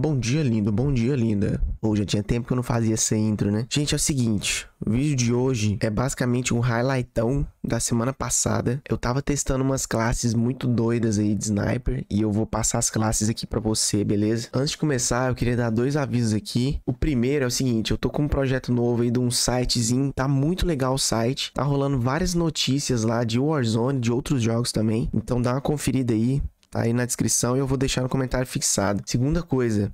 Bom dia, lindo. Bom dia, linda. Ou já tinha tempo que eu não fazia essa intro, né? Gente, é o seguinte. O vídeo de hoje é basicamente um highlightão da semana passada. Eu tava testando umas classes muito doidas aí de sniper e eu vou passar as classes aqui pra você, beleza? Antes de começar, eu queria dar dois avisos aqui. O primeiro é o seguinte, eu tô com um projeto novo aí de um sitezinho. Tá muito legal o site. Tá rolando várias notícias lá de Warzone, de outros jogos também. Então dá uma conferida aí. Aí na descrição e eu vou deixar no comentário fixado. Segunda coisa,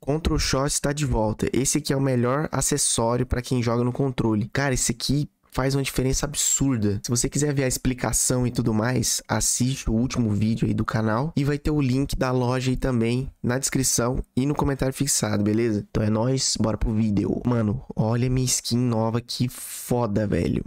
Control Shot está de volta. Esse aqui é o melhor acessório para quem joga no controle. Cara, esse aqui faz uma diferença absurda. Se você quiser ver a explicação e tudo mais, assiste o último vídeo aí do canal e vai ter o link da loja aí também na descrição e no comentário fixado, beleza? Então é nóis, bora pro vídeo. Mano, olha minha skin nova, que foda, velho.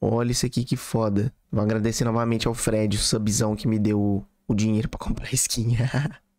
Olha isso aqui, que foda. Vou agradecer novamente ao Fred, o subzão que me deu o dinheiro para comprar skin.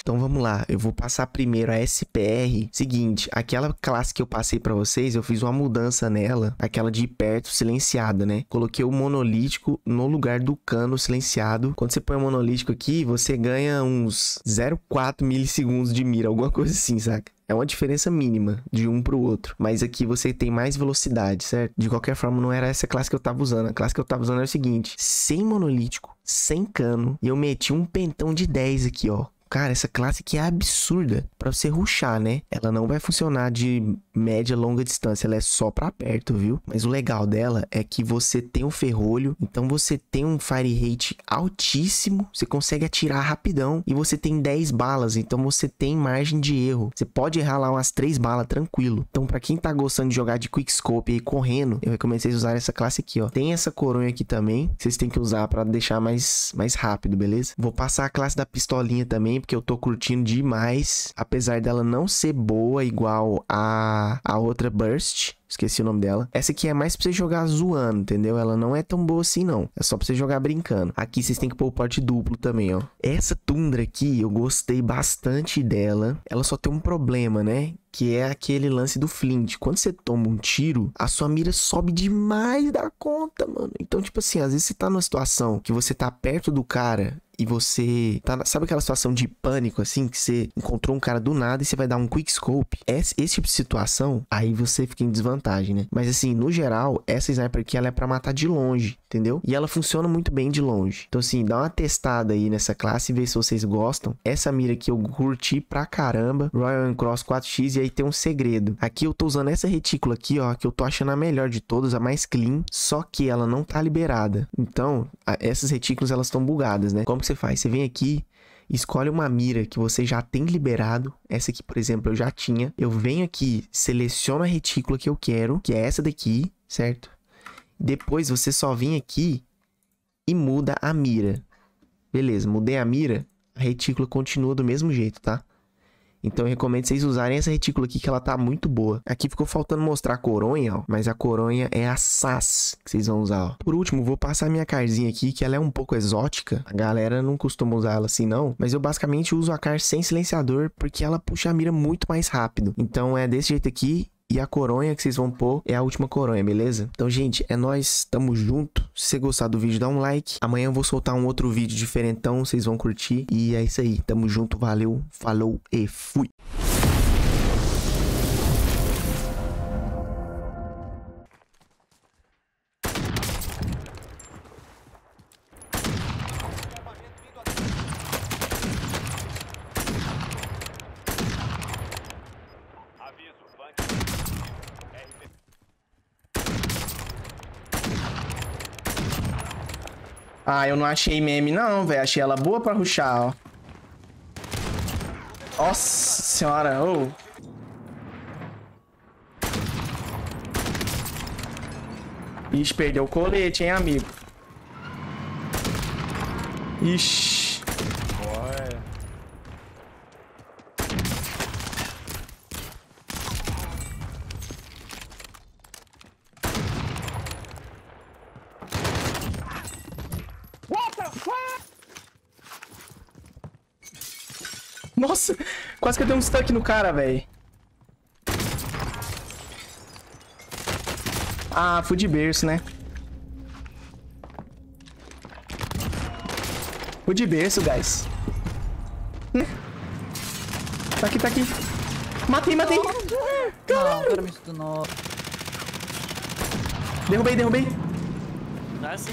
Então vamos lá, eu vou passar primeiro a SPR. Seguinte, aquela classe que eu passei para vocês, eu fiz uma mudança nela, aquela de perto silenciada, né? Coloquei o monolítico no lugar do cano silenciado. Quando você põe o monolítico aqui, você ganha uns 0,4 milissegundos de mira, alguma coisa assim, saca? É uma diferença mínima de um pro outro. Mas aqui você tem mais velocidade, certo? De qualquer forma, não era essa classe que eu tava usando. A classe que eu tava usando era o seguinte: sem monolítico, sem cano. E eu meti um pentão de 10 aqui, ó. Cara, essa classe aqui é absurda para você ruxar, né? Ela não vai funcionar de média longa distância, ela é só para perto, viu? Mas o legal dela é que você tem um ferrolho, então você tem um fire rate altíssimo, você consegue atirar rapidão e você tem 10 balas, então você tem margem de erro. Você pode errar lá umas 3 balas tranquilo. Então para quem tá gostando de jogar de quickscope aí correndo, eu recomendo vocês usarem essa classe aqui, ó. Tem essa coronha aqui também, que vocês têm que usar para deixar mais mais rápido, beleza? Vou passar a classe da pistolinha também também, porque eu tô curtindo demais. Apesar dela não ser boa igual a, a outra Burst. Esqueci o nome dela. Essa aqui é mais pra você jogar zoando, entendeu? Ela não é tão boa assim, não. É só pra você jogar brincando. Aqui vocês têm que pôr o porte duplo também, ó. Essa Tundra aqui, eu gostei bastante dela. Ela só tem um problema, né? que é aquele lance do flint. Quando você toma um tiro, a sua mira sobe demais da conta, mano. Então, tipo assim, às vezes você tá numa situação que você tá perto do cara e você tá, sabe aquela situação de pânico assim, que você encontrou um cara do nada e você vai dar um quick scope? Esse, esse tipo de situação, aí você fica em desvantagem, né? Mas assim, no geral, essa sniper aqui ela é para matar de longe, entendeu? E ela funciona muito bem de longe. Então assim, dá uma testada aí nessa classe e vê se vocês gostam. Essa mira aqui eu curti pra caramba, Royal Cross 4X e aí tem um segredo. Aqui eu tô usando essa retícula aqui, ó, que eu tô achando a melhor de todas, a mais clean, só que ela não tá liberada. Então, a, essas retículas elas estão bugadas, né? Como que você faz? Você vem aqui, escolhe uma mira que você já tem liberado. Essa aqui, por exemplo, eu já tinha. Eu venho aqui, seleciono a retícula que eu quero, que é essa daqui, certo? Depois você só vem aqui e muda a mira. Beleza, mudei a mira, a retícula continua do mesmo jeito, tá? Então eu recomendo vocês usarem essa retícula aqui que ela tá muito boa. Aqui ficou faltando mostrar a coronha, ó, mas a coronha é a SAS que vocês vão usar, ó. Por último, vou passar minha carzinha aqui, que ela é um pouco exótica. A galera não costuma usar ela assim não, mas eu basicamente uso a car sem silenciador porque ela puxa a mira muito mais rápido. Então é desse jeito aqui e a coronha que vocês vão pôr é a última coronha, beleza? Então, gente, é nós, tamo junto. Se você gostar do vídeo, dá um like. Amanhã eu vou soltar um outro vídeo diferentão, vocês vão curtir. E é isso aí, tamo junto, valeu, falou e fui! Ah, eu não achei meme não, velho. Achei ela boa pra ruxar, ó. Nossa senhora, ô. Oh. Ixi, perdeu o colete, hein, amigo. Ixi. Nossa, quase que eu dei um stuck no cara, velho. Ah, fui de berço, né? Fui de berço, guys. Tá aqui, tá aqui. Matei, matei. Não, o cara me stunou. Derrubei, derrubei. Nice.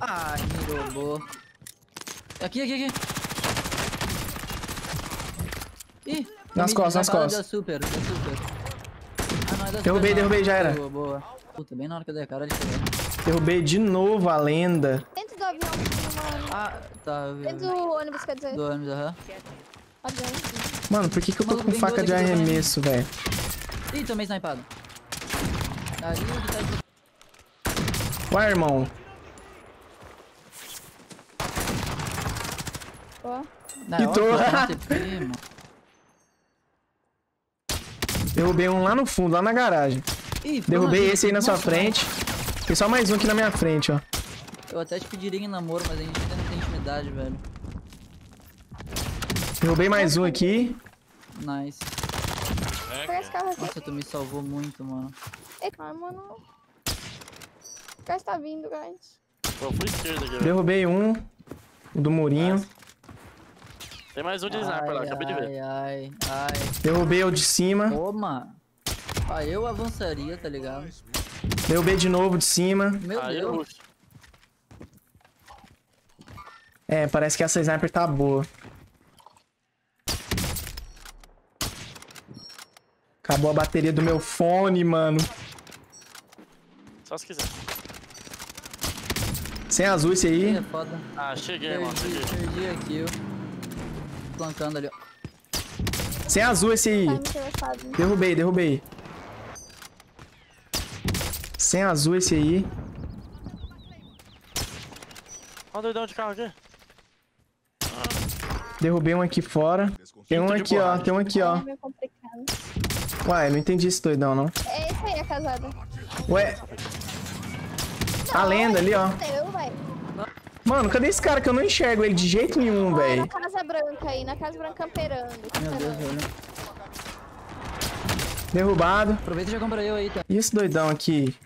Ai, me roubou. Aqui, aqui, aqui. Ih, Nas costas, nas costas. Da super, da super. Ah, não, é da Derrubei, super, derrubei, já era. Boa, boa. Puta, bem na hora que eu dei a cara, ele chegou. Derrubei de novo a lenda. Dentro do avião, mano. Ah, tá. eu vi, eu Dentro do ônibus, quer dizer. Do ônibus, aham. Mano, por que, que eu tô com faca de arremesso, velho? Ih, tomei snipado. Ali onde tá Ué, irmão. Ó. Não, Que óbvio tô-. Derrubei um lá no fundo, lá na garagem. Ih, Derrubei na- esse aí na sua frente. Tem só mais um aqui na minha frente, ó. Eu até te pediria em namoro, mas a gente ainda não tem intimidade, velho. Derrubei mais um aqui. Nice. Pega esse carro aqui. Nossa, tu me salvou muito, mano. Eita, ai, mano. O gás tá vindo, guys. Velho. Derrubei um. O do murinho. Tem mais um de sniper lá, acabei de ver. ai, ai, ai. Derrubei o de cima. Toma. Ah, eu avançaria, tá ligado? Derrubei de novo de cima. Meu Aí eu Deus. É, parece que essa sniper tá boa. Acabou a bateria do meu fone, mano. Só se quiser. Sem azul esse aí. É foda. Ah, cheguei, Perdi, cheguei. perdi a kill. Flancando ali, ó. Sem azul esse aí. Tá interessado. Derrubei, derrubei. Sem azul esse aí. Olha o doidão de carro aqui. Derrubei um aqui fora. Tem um aqui, ó. Tem um aqui, ó. É. Ué, não entendi esse doidão, não. É esse aí, a casada. Ué. A lenda ali, ó. Mano, cadê esse cara que eu não enxergo ele de jeito nenhum, velho? Casa branca aí, na casa branca camperando. Meu Deus, velho. Derrubado. Aproveita e já compra eu aí, tá? E esse doidão aqui?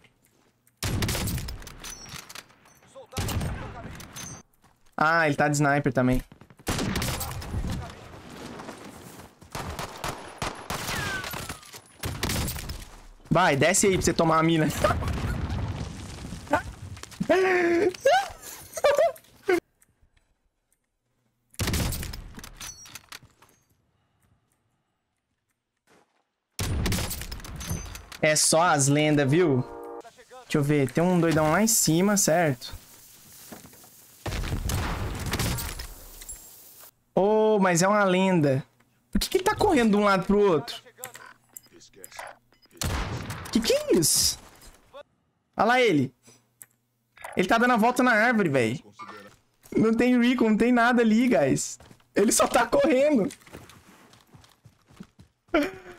Ah, ele tá de sniper também. Vai, desce aí pra você tomar a mina. É só as lendas, viu? Deixa eu ver, tem um doidão lá em cima, certo? Oh, mas é uma lenda. Por que, que ele tá correndo de um lado pro outro? Que que é isso? Olha lá ele. Ele tá dando a volta na árvore, velho. Não tem recon, não tem nada ali, guys. Ele só tá correndo.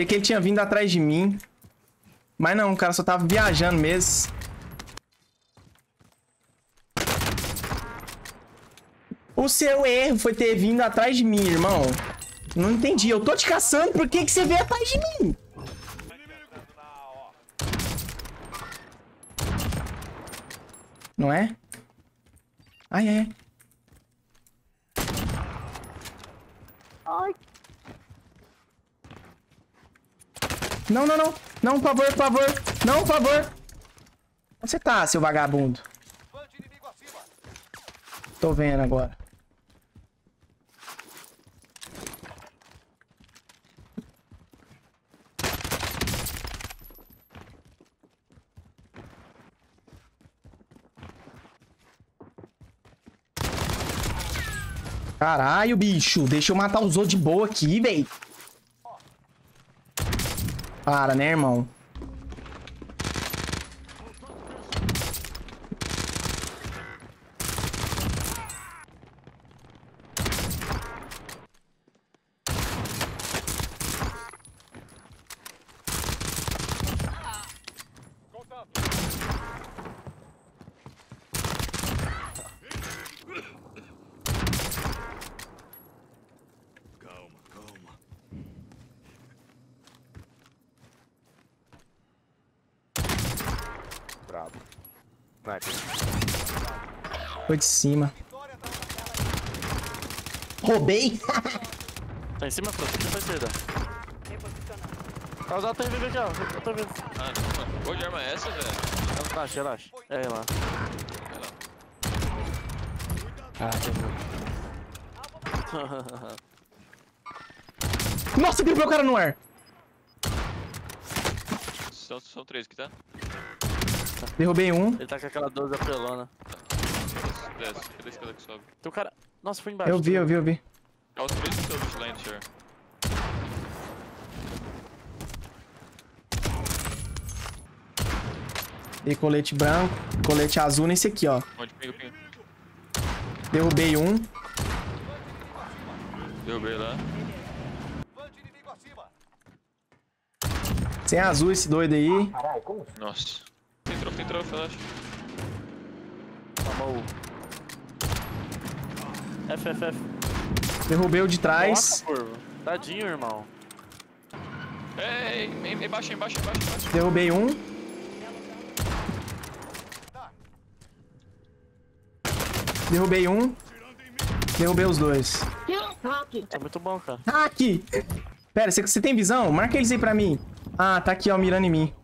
Achei que ele tinha vindo atrás de mim. Mas não, o cara só tava viajando mesmo. O seu erro foi ter vindo atrás de mim, irmão. Não entendi. Eu tô te caçando, por que, que você veio atrás de mim? Não é? Ai, é. Não, não, não. Não, por favor, por favor. Não, por favor. Onde você tá, seu vagabundo? Tô vendo agora. Caralho, bicho. Deixa eu matar os outros de boa aqui, véi. Para, né, irmão? Foi de cima. Roubei? Tá em cima, Fruta. Aqui pra esquerda. Tá usando o TVV aqui, ó. Eu tô vendo. Ah, não, mano. Qual de arma é essa, velho? Relaxa, relaxa. É lá. Ah, Nossa, driblou o cara no ar. São, são três aqui, tá? Derrubei um. Ele tá com aquela 12 apelona. Desce, desce. Cadê a escada que sobe? Tem um cara. Nossa, foi embaixo. Eu vi, eu vi, eu vi. É os três que estão. Dei colete branco, colete azul nesse aqui, ó. Onde pinga, pinga. Derrubei um. Derrubei lá. Sem azul esse doido aí. Nossa. Tem troco, tem troco, relaxa. Tomou. F, F, F. Derrubei o de trás. Nossa. Tadinho, irmão. Ei, em- embaixo, embaixo, embaixo, embaixo. Derrubei um. Derrubei um. Derrubei os dois. Tá muito bom, cara. Ah, aqui! Pera, você, você tem visão? Marca eles aí pra mim. Ah, tá aqui, ó, mirando em mim.